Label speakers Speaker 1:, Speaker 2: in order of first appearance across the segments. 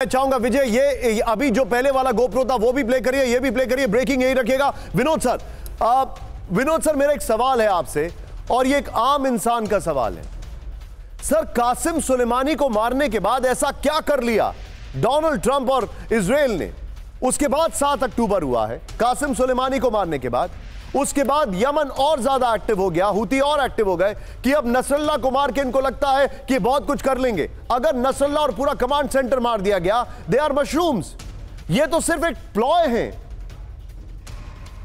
Speaker 1: मैं चाहूँगा विजय, ये अभी जो पहले वाला गोप्रो था, वो भी प्ले करिए, ये भी प्ले करिए ब्रेकिंग यही रखिएगा। विनोद सर विनोद सर, मेरा एक सवाल है आपसे, और ये एक आम इंसान का सवाल है। सर, कासिम सुलेमानी को मारने के बाद ऐसा क्या कर लिया? डोनाल्ड ट्रंप और इसराइल ने। उसके बाद सात अक्टूबर हुआ है, कासिम सुलेमानी को मारने के बाद। उसके बाद यमन और ज़्यादा एक्टिव हो गया हुती और एक्टिव हो गए कि अब नसरल्ला को मार के इनको लगता है कि बहुत कुछ कर लेंगे। अगर नसरल्ला और पूरा कमांड सेंटर मार दिया गया दे आर मशरूम्स ये तो सिर्फ़ एक प्लॉय है।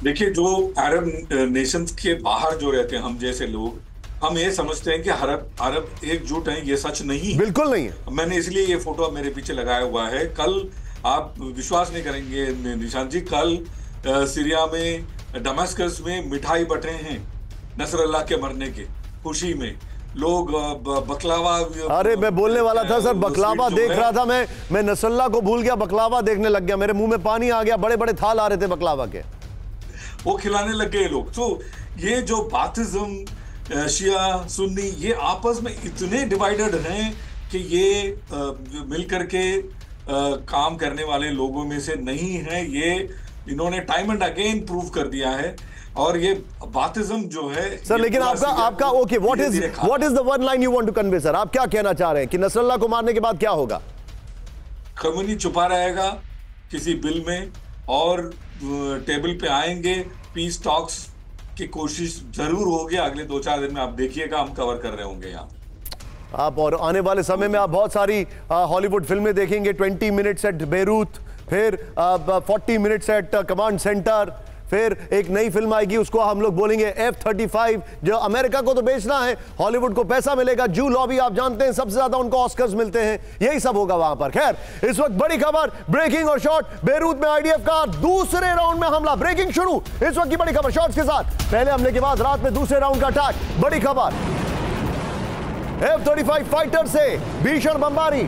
Speaker 2: देखिए जो अरब नेशंस के बाहर जो रहते हैं हम जैसे लोग हम ये समझते हैं कि अरब अरब एकजुट हैं ये सच नहीं
Speaker 1: बिल्कुल नहीं है।
Speaker 2: मैंने इसलिए ये फ़ोटो मेरे पीछे लगाया हुआ है। कल आप विश्वास नहीं करेंगे निशांत जी कल सीरिया में डमस्कस में मिठाई बटे हैं नसर अल्लाह के मरने के खुशी में। लोग बकलावा
Speaker 1: अरे मैं बोलने वाला था सर बकलावा देख रहा था मैं मैं नसल्ला को भूल गया बकलावा देखने लग गया मेरे मुँह में पानी आ गया बड़े बड़े थाल आ रहे थे बकलावा के।
Speaker 2: वो खिलाने लग गए लोग। तो ये जो बातिज्म शिया सुन्नी ये आपस में इतने डिवाइडेड हैं कि ये मिलकर के काम करने वाले लोगों में से नहीं है ये इन्होंने टाइम एंड अगेन प्रूव कर दिया है। और ये बातिज्म जो है
Speaker 1: सर लेकिन आपका आपका okay what is what is the one line you want to convey sir आप क्या कहना चाह रहे हैं कि नसरल्ला को मारने के बाद क्या होगा?
Speaker 2: खमनी छुपा रहेगा किसी बिल में और टेबल पे आएँगे। पीस टॉक्स की कोशिश ज़रूर होगी। अगले दो चार दिन में आप देखिएगा हम कवर कर रहे होंगे यहाँ।
Speaker 1: आप और आने वाले समय में आप बहुत सारी हॉलीवुड फ़िल्में देखेंगे। 20 मिनट्स एट बेरूथ फिर forty minutes at command center फिर एक नई फ़िल्म आएगी, उसको हम लोग बोलेंगे एफ़ थर्टी फाइव जो अमेरिका को तो बेचना है हॉलीवुड को पैसा मिलेगा जू लॉबी आप जानते हैं, सबसे ज़्यादा उनको ऑस्कर्स मिलते हैं, यही सब होगा वहाँ पर। खैर, इस वक्त बड़ी खबर ब्रेकिंग और शॉट बेरूत में आईडीएफ का दूसरे राउंड में हमला ब्रेकिंग शुरू, इस वक्त की बड़ी खबर शॉट्स के साथ। पहले हमले के बाद रात में दूसरे राउंड का अटैक बड़ी खबर। एफ़ थर्टी फाइव फाइटर से भीषण बमबारी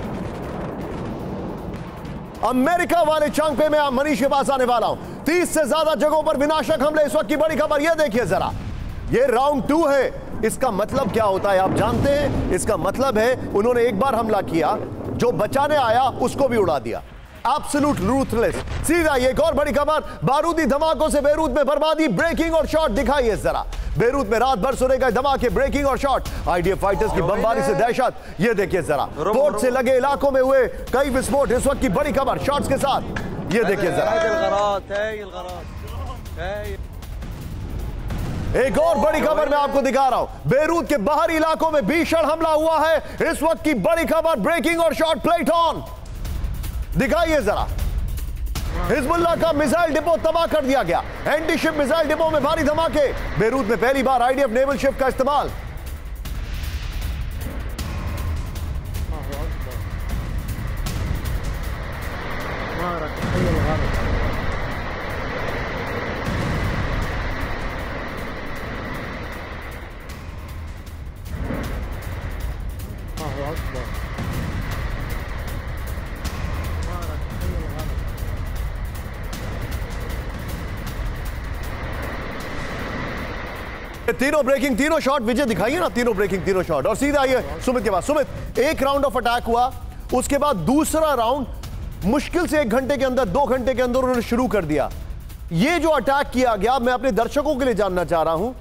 Speaker 1: अमेरिका वाले चांगपे में मनीष के पास आने वाला हूँ। तीस से ज़्यादा जगहों पर विनाशक हमले इस वक्त की बड़ी खबर यह देखिए जरा। ये राउंड टू है। इसका मतलब क्या होता है, आप जानते हैं? इसका मतलब है, उन्होंने एक बार हमला किया, जो बचाने आया, उसको भी उड़ा दिया। एब्सोल्यूट रूथलेस सीधा एक और बड़ी खबर, बारूदी धमाकों से बेरूत में बर्बादी, ब्रेकिंग और शॉट दिखाइए जरा। बेरूत में रात भर सुने गए धमाके ब्रेकिंग और शॉट आईडीएफ फाइटर्स की बमबारी से दहशत। ये देखिए जरा। पोर्ट से लगे इलाकों में हुए कई विस्फोट। इस वक्त की बड़ी खबर शॉट्स के साथ। ये देखिए जरा। एक और बड़ी खबर मैं आपको दिखा रहा हूँ। बेरूत के बाहरी इलाकों में भीषण हमला हुआ है। इस वक्त की बड़ी खबर ब्रेकिंग और शॉर्ट प्लेट ऑन दिखाइए जरा। हिजबुल्ला का मिसाइल डिपो तबाह कर दिया गया। एंटी शिप मिसाइल डिपो में भारी धमाके। बेरूत में पहली बार आईडीएफ नेवल शिप का इस्तेमाल। तीनों ब्रेकिंग तीनों शॉट विजय दिखाइए ना, तीनों ब्रेकिंग तीनों शॉट और सीधा आइए सुमित के पास, सुमित, एक राउंड ऑफ़ अटैक हुआ, उसके बाद दूसरा राउंड मुश्किल से एक घंटे के अंदर, दो घंटे के अंदर उन्होंने शुरू कर दिया। ये जो अटैक किया गया, मैं अपने दर्शकों के लिए जानना चाह रहा हूँ।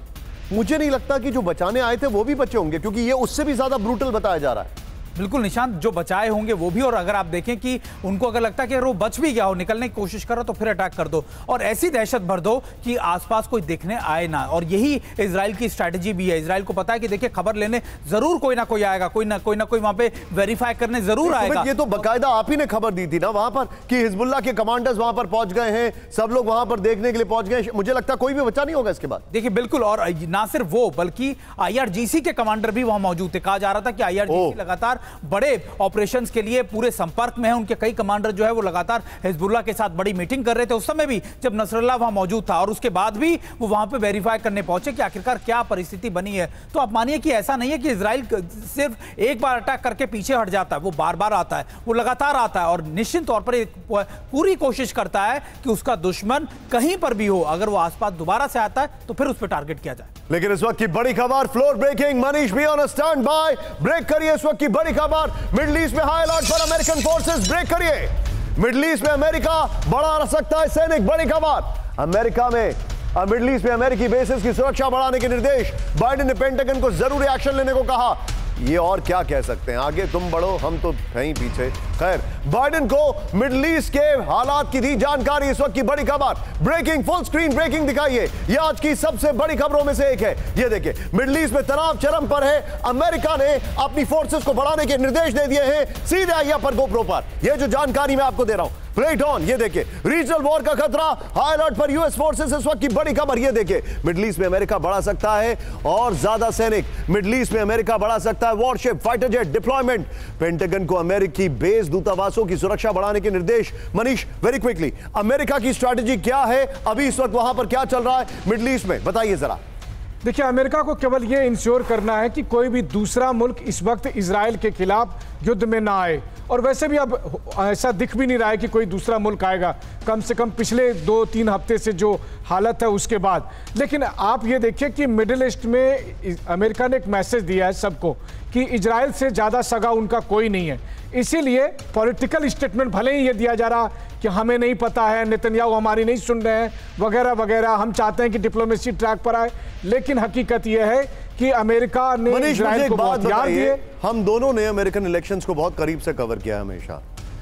Speaker 1: मुझे नहीं लगता कि जो बचाने आए थे, वो भी बचे होंगे, क्योंकि ये उससे भी ज़्यादा ब्रूटल बताया जा रहा है।
Speaker 3: बिल्कुल निशांत जो बचाए होंगे वो भी और अगर आप देखें कि उनको अगर लगता है कि वो बच भी गया हो निकलने की कोशिश करो तो फिर अटैक कर दो। और ऐसी दहशत भर दो कि आसपास कोई देखने आए ना। और यही इसराइल की स्ट्रैटेजी भी है। इसराइल को पता है कि देखिए खबर लेने ज़रूर कोई ना कोई आएगा कोई ना कोई ना कोई वहाँ पे वेरीफाई करने ज़रूर आएगा।
Speaker 1: ये तो बाकायदा आप ही ने खबर दी थी ना वहाँ पर कि हिजबुल्ला के कमांडर्स वहाँ पर पहुँच गए हैं सब लोग वहाँ पर देखने के लिए पहुँच गए मुझे लगता है कोई भी बच्चा नहीं होगा इसके बाद।
Speaker 3: देखिए बिल्कुल और ना सिर्फ़ वो बल्कि आईआरजीसी के कमांडर भी वहाँ मौजूद थे। कहा जा रहा था कि आईआरजीसी लगातार बड़े ऑपरेशंस के लिए पूरे संपर्क में है। उनके कई कमांडर जो है वो लगातार हिजबुल्ला के साथ बड़ी मीटिंग कर रहे थे। उस समय भी जब नसरल्ला वहाँ मौजूद था और उसके बाद भी वो वहाँ पे वेरीफाई करने पहुँचे कि आखिरकार क्या परिस्थिति बनी है। तो आप मानिए कि ऐसा नहीं है कि इसराइल सिर्फ़ एक बार अटैक करके पीछे हट जाता है, वो बार बार आता है, वो लगातार आता है और निश्चित तौर पर पूरी कोशिश करता है कि उसका दुश्मन कहीं पर भी हो। अगर वो आसपास दोबारा से आता है तो फिर उस पर टारगेट किया जाए।
Speaker 1: लेकिन इस वक्त की बड़ी खबर फ्लोर ब्रेकिंग मनीष भी ऑन स्टैंड बाय ब्रेक करिए इस वक्त की बड़ी खबर। मिडल ईस्ट में हाई अलर्ट पर अमेरिकन फोर्सेस ब्रेक करिए। मिडल ईस्ट में अमेरिका बढ़ा सकता है सैनिक, बड़ी खबर। अमेरिका में मिडल ईस्ट में अमेरिकी बेसिस की सुरक्षा बढ़ाने के निर्देश। बाइडेन ने पेंटागन को ज़रूरी एक्शन लेने को कहा। ये और क्या कह सकते हैं? आगे तुम बढ़ो, हम तो कहीं पीछे। खैर बाइडेन को मिडल ईस्ट के हालात की दी जानकारी इस वक्त की बड़ी खबर। ब्रेकिंग फुल स्क्रीन ब्रेकिंग दिखाइए। ये आज की सबसे बड़ी खबरों में से एक है। ये देखिए मिडल ईस्ट में तनाव चरम पर है। अमेरिका ने अपनी फोर्सेस को बढ़ाने के निर्देश दे दिए हैं सीधे आइया पर गोप्रो पर। यह जो जानकारी मैं आपको दे रहा हूँ प्लेट ऑन ये देखिए रीजनल वॉर का खतरा हाई अलर्ट पर यूएस फोर्सेस इस वक्त की बड़ी खबर, ये देखिए मिडल ईस्ट में अमेरिका बढ़ा सकता है और ज़्यादा सैनिक। मिडल ईस्ट में अमेरिका बढ़ा सकता है। Warship fighter jet deployment Pentagon को अमेरिकी बेस दूतावासों की सुरक्षा बढ़ाने के निर्देश। मनीष वेरी क्विकली अमेरिका की स्ट्रैटेजी क्या है? अभी इस वक्त वहाँ पर क्या चल रहा है? मिडल ईस्ट में, बताइए जरा।
Speaker 4: देखिए, अमेरिका को केवल ये इंश्योर करना है कि कोई भी दूसरा मुल्क इस वक्त इसराइल के खिलाफ युद्ध में ना आए। और वैसे भी अब ऐसा दिख भी नहीं रहा है कि कोई दूसरा मुल्क आएगा। कम से कम पिछले दो तीन हफ़्ते से जो हालत है उसके बाद। लेकिन आप ये देखिए कि मिडिल ईस्ट में अमेरिका ने एक मैसेज दिया है सबको कि इजराइल से ज़्यादा सगा उनका कोई नहीं है। इसीलिए पॉलिटिकल स्टेटमेंट भले ही ये दिया जा रहा कि हमें नहीं पता है नितन्याहू हमारी नहीं सुन रहे हैं वगैरह वगैरह हम चाहते हैं कि डिप्लोमेसी ट्रैक पर आए लेकिन हकीकत यह है कि अमेरिका ने
Speaker 1: इसराइल
Speaker 4: इजराइल को बहुत दिए।
Speaker 1: हम दोनों ने अमेरिकन इलेक्शंस को बहुत करीब से कवर किया है हमेशा।